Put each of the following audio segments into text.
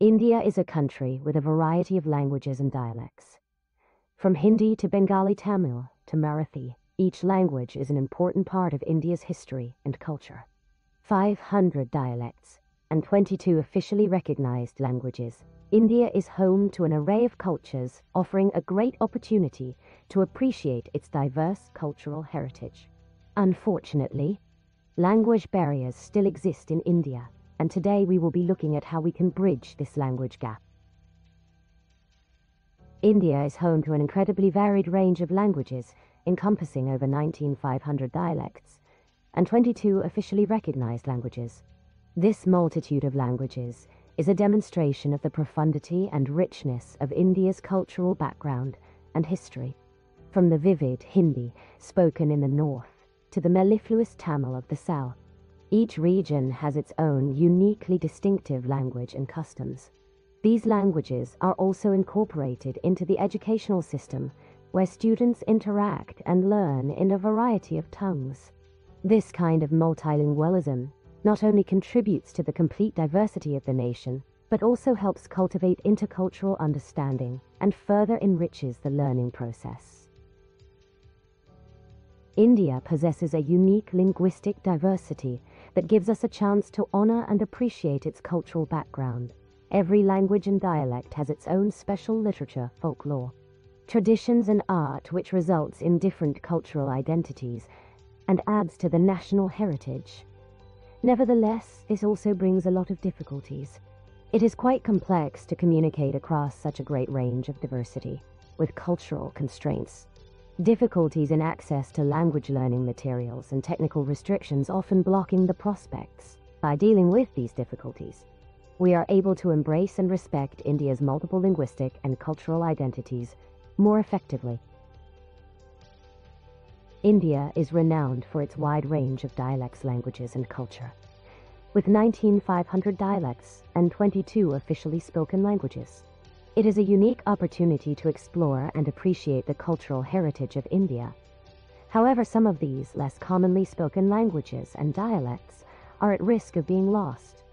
India is a country with a variety of languages and dialects. From Hindi to Bengali Tamil to Marathi, each language is an important part of India's history and culture. 500 dialects and 22 officially recognized languages, India is home to an array of cultures offering a great opportunity to appreciate its diverse cultural heritage. Unfortunately, language barriers still exist in India and today we will be looking at how we can bridge this language gap. India is home to an incredibly varied range of languages, encompassing over 19,500 dialects, and 22 officially recognized languages. This multitude of languages is a demonstration of the profundity and richness of India's cultural background and history. From the vivid Hindi spoken in the north to the mellifluous Tamil of the south, each region has its own uniquely distinctive language and customs. These languages are also incorporated into the educational system where students interact and learn in a variety of tongues. This kind of multilingualism not only contributes to the complete diversity of the nation, but also helps cultivate intercultural understanding and further enriches the learning process. India possesses a unique linguistic diversity that gives us a chance to honor and appreciate its cultural background. Every language and dialect has its own special literature, folklore, traditions and art which results in different cultural identities and adds to the national heritage. Nevertheless, this also brings a lot of difficulties. It is quite complex to communicate across such a great range of diversity, with cultural constraints difficulties in access to language learning materials and technical restrictions often blocking the prospects. By dealing with these difficulties, we are able to embrace and respect India's multiple linguistic and cultural identities more effectively. India is renowned for its wide range of dialects, languages, and culture, with 19,500 dialects and 22 officially spoken languages. It is a unique opportunity to explore and appreciate the cultural heritage of India. However, some of these less commonly spoken languages and dialects are at risk of being lost.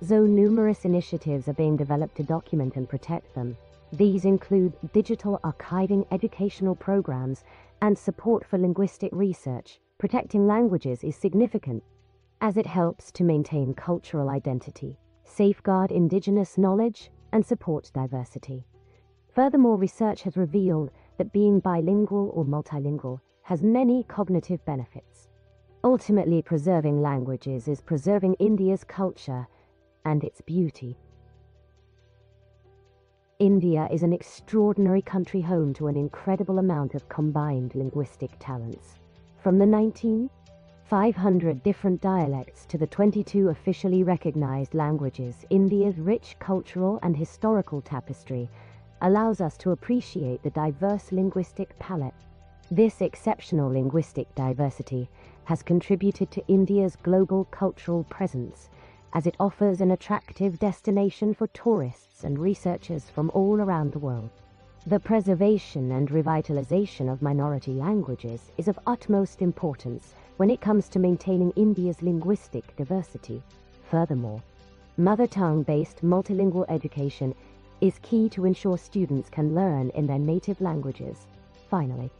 Though numerous initiatives are being developed to document and protect them, these include digital archiving educational programs and support for linguistic research. Protecting languages is significant as it helps to maintain cultural identity, safeguard indigenous knowledge, and support diversity. Furthermore, research has revealed that being bilingual or multilingual has many cognitive benefits. Ultimately, preserving languages is preserving India's culture and its beauty. India is an extraordinary country home to an incredible amount of combined linguistic talents. From the 19 500 different dialects to the 22 officially recognized languages, India's rich cultural and historical tapestry allows us to appreciate the diverse linguistic palette. This exceptional linguistic diversity has contributed to India's global cultural presence as it offers an attractive destination for tourists and researchers from all around the world. The preservation and revitalization of minority languages is of utmost importance when it comes to maintaining India's linguistic diversity. Furthermore, mother tongue based multilingual education is key to ensure students can learn in their native languages. Finally,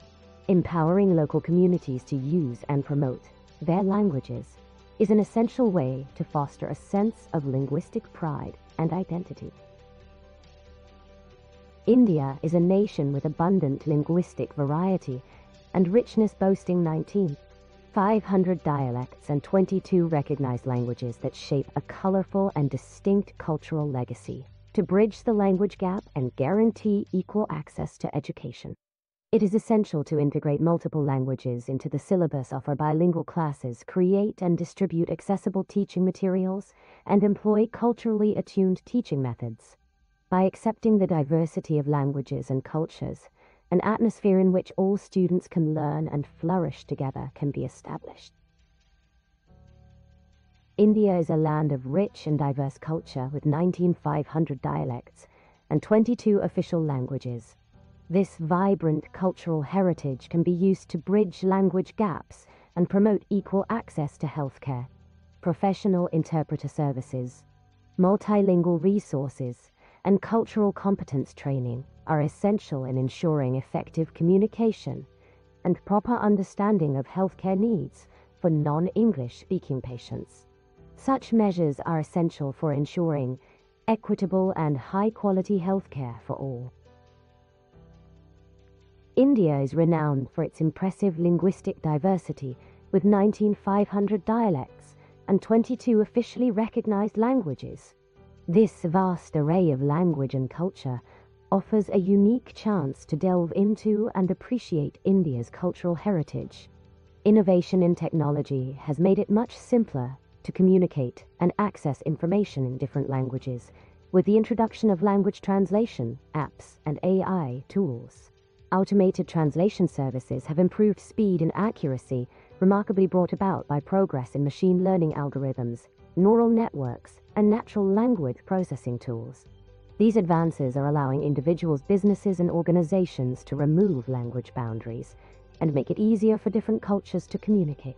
empowering local communities to use and promote their languages is an essential way to foster a sense of linguistic pride and identity. India is a nation with abundant linguistic variety and richness boasting 19 500 dialects and 22 recognized languages that shape a colorful and distinct cultural legacy to bridge the language gap and guarantee equal access to education. It is essential to integrate multiple languages into the syllabus, offer bilingual classes, create and distribute accessible teaching materials, and employ culturally attuned teaching methods. By accepting the diversity of languages and cultures, an atmosphere in which all students can learn and flourish together can be established. India is a land of rich and diverse culture with 19,500 dialects and 22 official languages. This vibrant cultural heritage can be used to bridge language gaps and promote equal access to healthcare, professional interpreter services, multilingual resources, and cultural competence training are essential in ensuring effective communication and proper understanding of healthcare needs for non-English speaking patients. Such measures are essential for ensuring equitable and high-quality healthcare for all. India is renowned for its impressive linguistic diversity with 19,500 dialects and 22 officially recognized languages. This vast array of language and culture offers a unique chance to delve into and appreciate India's cultural heritage. Innovation in technology has made it much simpler to communicate and access information in different languages with the introduction of language translation, apps, and AI tools. Automated translation services have improved speed and accuracy, remarkably brought about by progress in machine learning algorithms, neural networks, and natural language processing tools. These advances are allowing individuals, businesses, and organizations to remove language boundaries and make it easier for different cultures to communicate.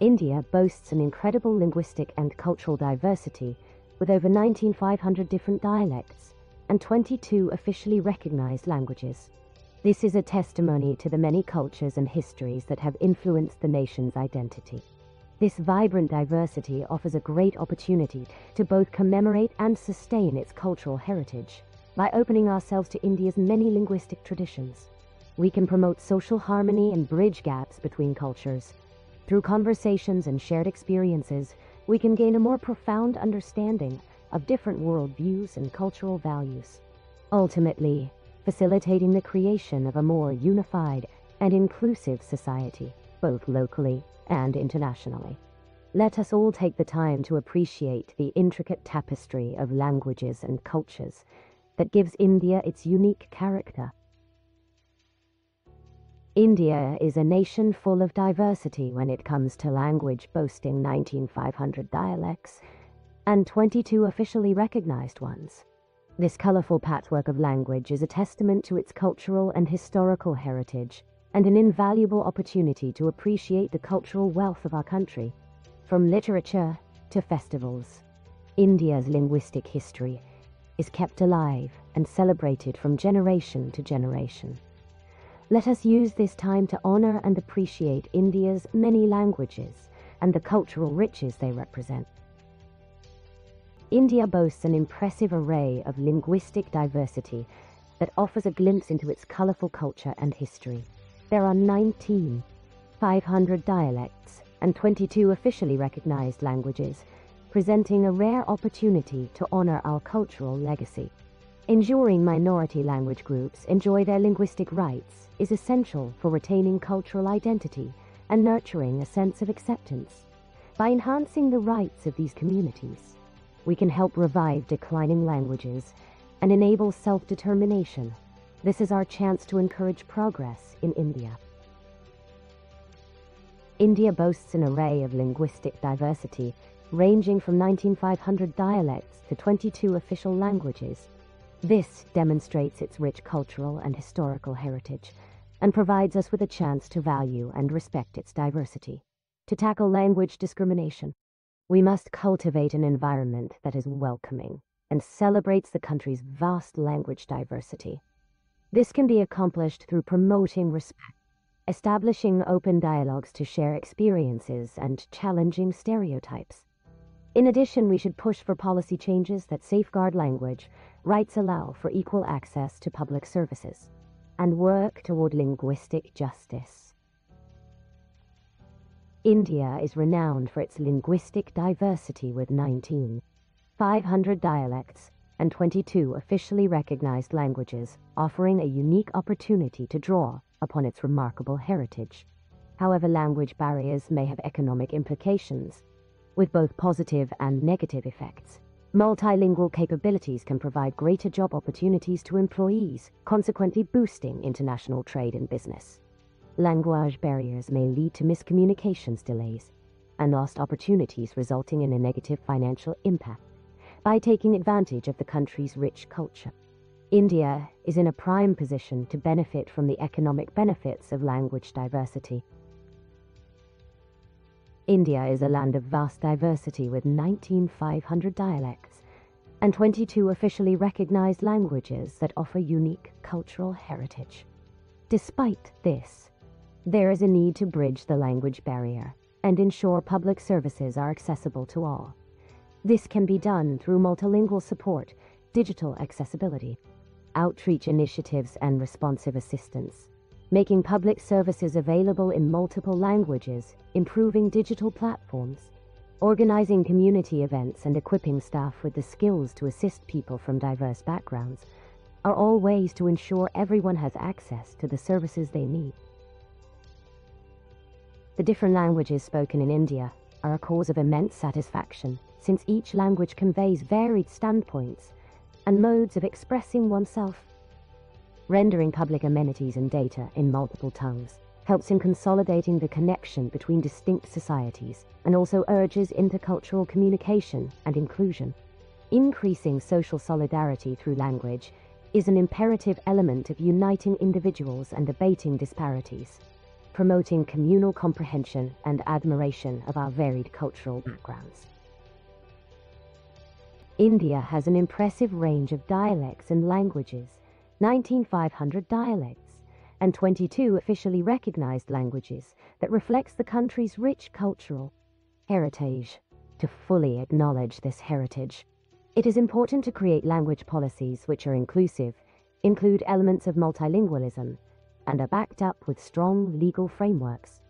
India boasts an incredible linguistic and cultural diversity with over 19,500 different dialects and 22 officially recognized languages. This is a testimony to the many cultures and histories that have influenced the nation's identity. This vibrant diversity offers a great opportunity to both commemorate and sustain its cultural heritage. By opening ourselves to India's many linguistic traditions, we can promote social harmony and bridge gaps between cultures. Through conversations and shared experiences, we can gain a more profound understanding of different worldviews and cultural values. Ultimately, facilitating the creation of a more unified and inclusive society, both locally and internationally. Let us all take the time to appreciate the intricate tapestry of languages and cultures that gives India its unique character. India is a nation full of diversity when it comes to language, boasting 19,500 dialects and 22 officially recognized ones. This colorful patchwork of language is a testament to its cultural and historical heritage and an invaluable opportunity to appreciate the cultural wealth of our country, from literature to festivals. India's linguistic history is kept alive and celebrated from generation to generation. Let us use this time to honor and appreciate India's many languages and the cultural riches they represent. India boasts an impressive array of linguistic diversity that offers a glimpse into its colorful culture and history. There are 19, 500 dialects, and 22 officially recognized languages, presenting a rare opportunity to honor our cultural legacy. Ensuring minority language groups enjoy their linguistic rights is essential for retaining cultural identity and nurturing a sense of acceptance. By enhancing the rights of these communities, we can help revive declining languages and enable self-determination this is our chance to encourage progress in India. India boasts an array of linguistic diversity, ranging from 19,500 dialects to 22 official languages. This demonstrates its rich cultural and historical heritage and provides us with a chance to value and respect its diversity. To tackle language discrimination, we must cultivate an environment that is welcoming and celebrates the country's vast language diversity. This can be accomplished through promoting respect, establishing open dialogues to share experiences, and challenging stereotypes. In addition, we should push for policy changes that safeguard language, rights allow for equal access to public services, and work toward linguistic justice. India is renowned for its linguistic diversity with 19, 500 dialects, and 22 officially recognized languages, offering a unique opportunity to draw upon its remarkable heritage. However, language barriers may have economic implications, with both positive and negative effects. Multilingual capabilities can provide greater job opportunities to employees, consequently boosting international trade and business. Language barriers may lead to miscommunications delays and lost opportunities resulting in a negative financial impact by taking advantage of the country's rich culture. India is in a prime position to benefit from the economic benefits of language diversity. India is a land of vast diversity with 19,500 dialects and 22 officially recognized languages that offer unique cultural heritage. Despite this, there is a need to bridge the language barrier and ensure public services are accessible to all. This can be done through multilingual support, digital accessibility, outreach initiatives, and responsive assistance. Making public services available in multiple languages, improving digital platforms, organizing community events, and equipping staff with the skills to assist people from diverse backgrounds are all ways to ensure everyone has access to the services they need. The different languages spoken in India are a cause of immense satisfaction since each language conveys varied standpoints and modes of expressing oneself. Rendering public amenities and data in multiple tongues helps in consolidating the connection between distinct societies and also urges intercultural communication and inclusion. Increasing social solidarity through language is an imperative element of uniting individuals and abating disparities, promoting communal comprehension and admiration of our varied cultural backgrounds. India has an impressive range of dialects and languages, 19,500 dialects, and 22 officially recognized languages that reflects the country's rich cultural heritage. To fully acknowledge this heritage, it is important to create language policies which are inclusive, include elements of multilingualism, and are backed up with strong legal frameworks.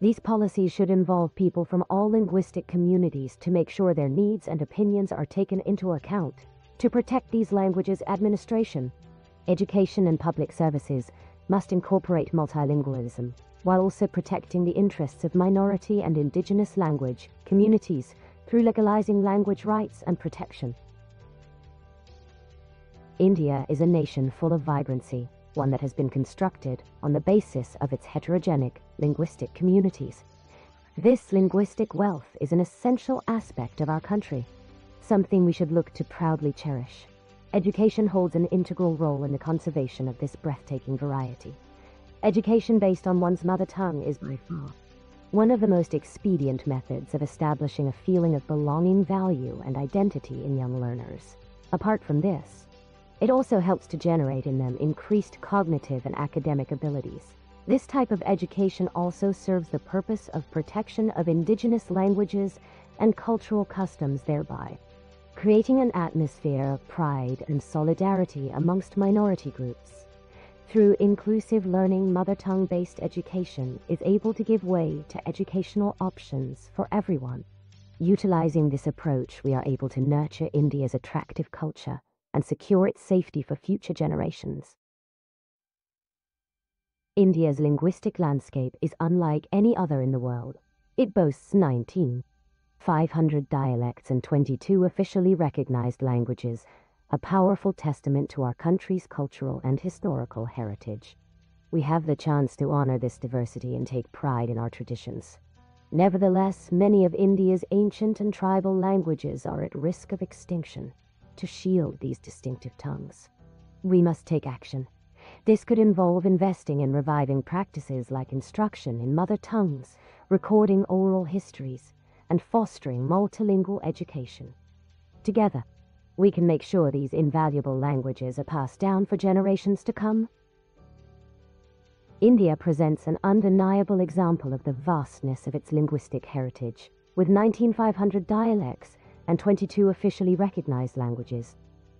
These policies should involve people from all linguistic communities to make sure their needs and opinions are taken into account. To protect these languages, administration, education, and public services must incorporate multilingualism, while also protecting the interests of minority and indigenous language communities through legalizing language rights and protection. India is a nation full of vibrancy one that has been constructed on the basis of its heterogenic linguistic communities. This linguistic wealth is an essential aspect of our country, something we should look to proudly cherish. Education holds an integral role in the conservation of this breathtaking variety. Education based on one's mother tongue is by far one of the most expedient methods of establishing a feeling of belonging, value, and identity in young learners. Apart from this, it also helps to generate in them increased cognitive and academic abilities. This type of education also serves the purpose of protection of indigenous languages and cultural customs thereby, creating an atmosphere of pride and solidarity amongst minority groups. Through inclusive learning, mother tongue based education is able to give way to educational options for everyone. Utilizing this approach, we are able to nurture India's attractive culture and secure its safety for future generations. India's linguistic landscape is unlike any other in the world. It boasts 19, 500 dialects and 22 officially recognized languages, a powerful testament to our country's cultural and historical heritage. We have the chance to honor this diversity and take pride in our traditions. Nevertheless, many of India's ancient and tribal languages are at risk of extinction to shield these distinctive tongues. We must take action. This could involve investing in reviving practices like instruction in mother tongues, recording oral histories, and fostering multilingual education. Together, we can make sure these invaluable languages are passed down for generations to come. India presents an undeniable example of the vastness of its linguistic heritage, with 19,500 dialects and 22 officially recognized languages.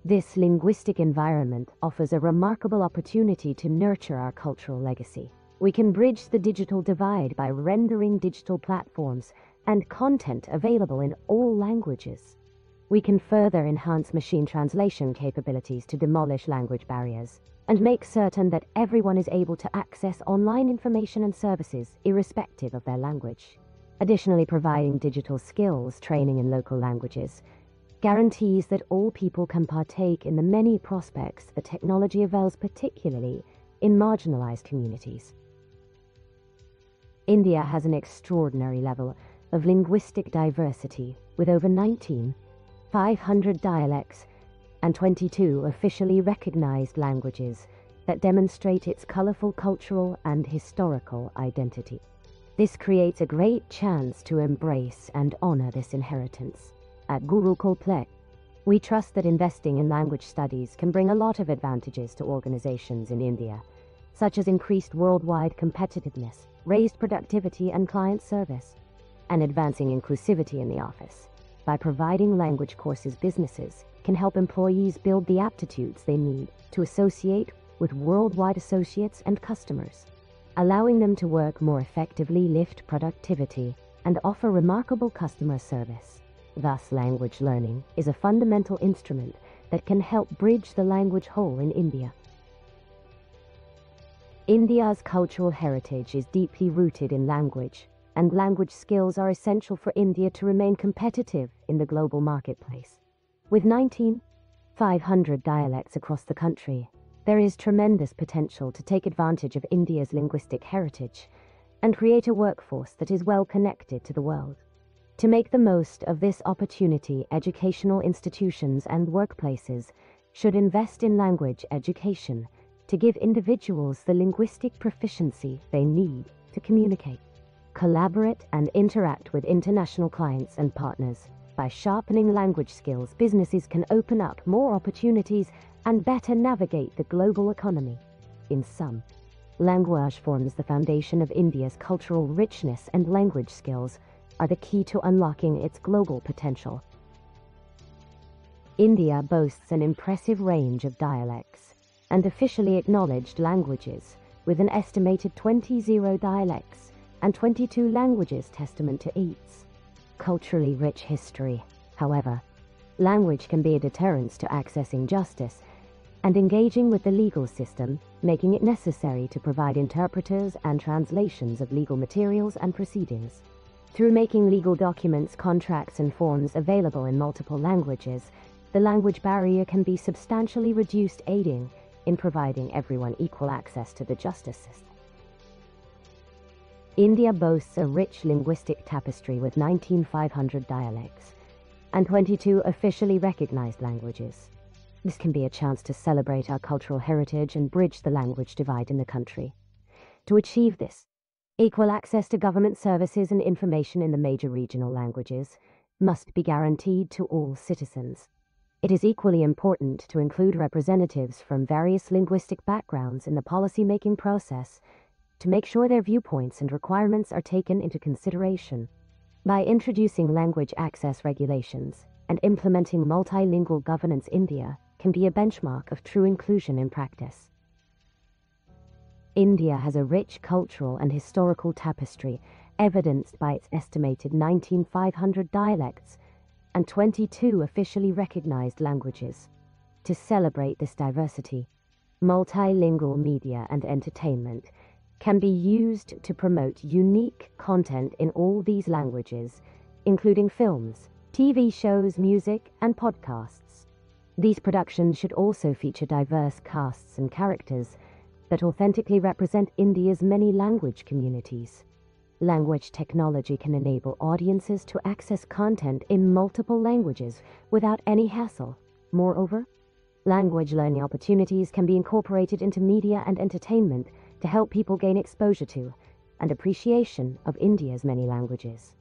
This linguistic environment offers a remarkable opportunity to nurture our cultural legacy. We can bridge the digital divide by rendering digital platforms and content available in all languages. We can further enhance machine translation capabilities to demolish language barriers and make certain that everyone is able to access online information and services irrespective of their language. Additionally, providing digital skills training in local languages guarantees that all people can partake in the many prospects that technology avails, particularly in marginalized communities. India has an extraordinary level of linguistic diversity with over 19, 500 dialects, and 22 officially recognized languages that demonstrate its colorful cultural and historical identity. This creates a great chance to embrace and honor this inheritance. At Gurukulplex, We trust that investing in language studies can bring a lot of advantages to organizations in India, such as increased worldwide competitiveness, raised productivity and client service, and advancing inclusivity in the office. By providing language courses, businesses can help employees build the aptitudes they need to associate with worldwide associates and customers, allowing them to work more effectively, lift productivity, and offer remarkable customer service. Thus, language learning is a fundamental instrument that can help bridge the language hole in India. India's cultural heritage is deeply rooted in language, and language skills are essential for India to remain competitive in the global marketplace. With 19,500 dialects across the country, there is tremendous potential to take advantage of India's linguistic heritage and create a workforce that is well connected to the world. To make the most of this opportunity, educational institutions and workplaces should invest in language education to give individuals the linguistic proficiency they need to communicate, collaborate, and interact with international clients and partners. By sharpening language skills, businesses can open up more opportunities and better navigate the global economy. In sum, language forms the foundation of India's cultural richness and language skills are the key to unlocking its global potential. India boasts an impressive range of dialects and officially acknowledged languages, with an estimated 20 dialects and 22 languages testament to its culturally rich history. However, language can be a deterrence to accessing justice and engaging with the legal system, making it necessary to provide interpreters and translations of legal materials and proceedings. Through making legal documents, contracts, and forms available in multiple languages, the language barrier can be substantially reduced, aiding in providing everyone equal access to the justice system. India boasts a rich linguistic tapestry with 19,500 dialects and 22 officially recognized languages. This can be a chance to celebrate our cultural heritage and bridge the language divide in the country. To achieve this, Equal access to government services and information in the major regional languages must be guaranteed to all citizens. It is equally important to include representatives from various linguistic backgrounds in the policy-making process to make sure their viewpoints and requirements are taken into consideration. By introducing language access regulations and implementing multilingual governance India can be a benchmark of true inclusion in practice. India has a rich cultural and historical tapestry, evidenced by its estimated 19,500 dialects and 22 officially recognized languages. To celebrate this diversity, multilingual media and entertainment can be used to promote unique content in all these languages, including films, TV shows, music, and podcasts. These productions should also feature diverse casts and characters that authentically represent India's many language communities. Language technology can enable audiences to access content in multiple languages without any hassle. Moreover, language learning opportunities can be incorporated into media and entertainment to help people gain exposure to and appreciation of India's many languages.